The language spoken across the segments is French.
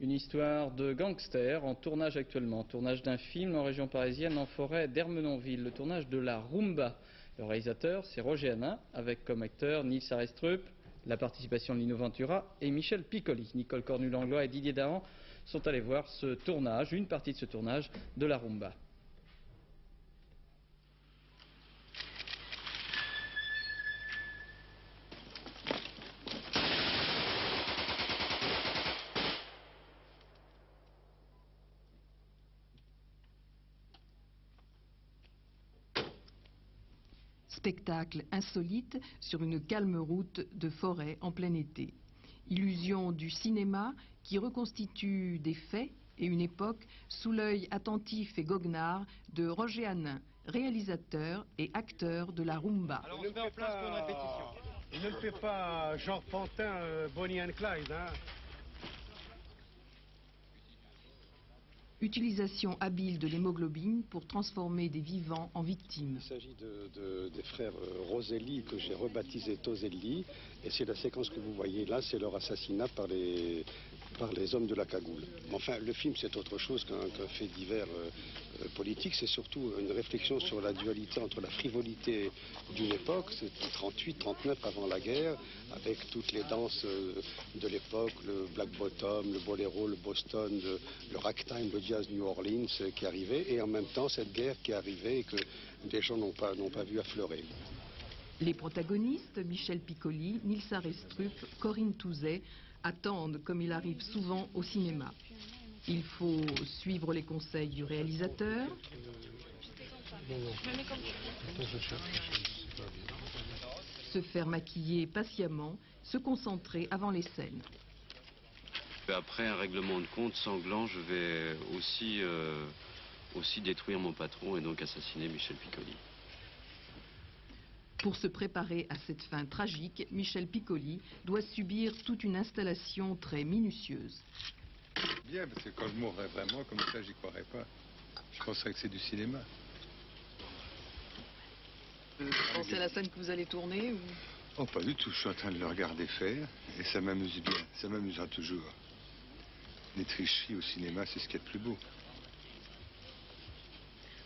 Une histoire de gangster en tournage actuellement. Tournage d'un film en région parisienne en forêt d'Ermenonville. Le tournage de La Rumba. Le réalisateur, c'est Roger Hanin, avec comme acteur Nils Arestrup, la participation de Lino Ventura et Michel Piccoli. Nicole Cornu-Langlois et Didier Dahan sont allés voir ce tournage, une partie de ce tournage de La Rumba. Spectacle insolite sur une calme route de forêt en plein été. Illusion du cinéma qui reconstitue des faits et une époque sous l'œil attentif et goguenard de Roger Hanin, réalisateur et acteur de la rumba. Alors on se met en place pour une répétition. Il ne le fait pas Jean Pantin, euh, Bonnie and Clyde. Hein. Utilisation habile de l'hémoglobine pour transformer des vivants en victimes. Il s'agit de, des frères euh, Roselli que j'ai rebaptisé Toselli. Et c'est la séquence que vous voyez là, c'est leur assassinat par les, par les hommes de la cagoule. Enfin, le film, c'est autre chose qu'un fait divers euh, euh, politique. C'est surtout une réflexion sur la dualité entre la frivolité d'une époque, c'est 38, 39 avant la guerre, avec toutes les danses de l'époque, le black bottom, le boléro, le Boston, le, ragtime, le jazz New Orleans qui arrivait, et en même temps cette guerre qui arrivait et que des gens n'ont pas, pas vu affleurer. Les protagonistes, Michel Piccoli, Nils Arestrup, Corinne Touzet, attendent, comme il arrive souvent au cinéma. Il faut suivre les conseils du réalisateur, se faire maquiller patiemment, se concentrer avant les scènes. Après un règlement de compte sanglant, je vais aussi, euh, aussi détruire mon patron et donc assassiner Michel Piccoli. Pour se préparer à cette fin tragique, Michel Piccoli doit subir toute une installation très minutieuse. Bien, parce que quand je mourrais vraiment, comme ça, j'y croirais pas. Je penserais que c'est du cinéma. Vous pensez à la scène que vous allez tourner ou... Oh, pas du tout. Je suis en train de le regarder faire et ça m'amuse bien. Ça m'amusera toujours. Les tricheries au cinéma, c'est ce qu'il y a de plus beau.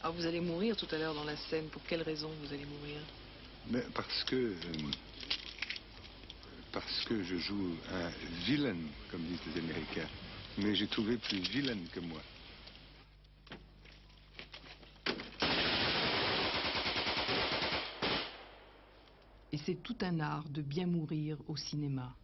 Alors vous allez mourir tout à l'heure dans la scène. Pour quelle raison vous allez mourir? Mais Parce que... euh, parce que je joue un villain, comme disent les Américains. Mais j'ai trouvé plus vilain que moi. Et c'est tout un art de bien mourir au cinéma.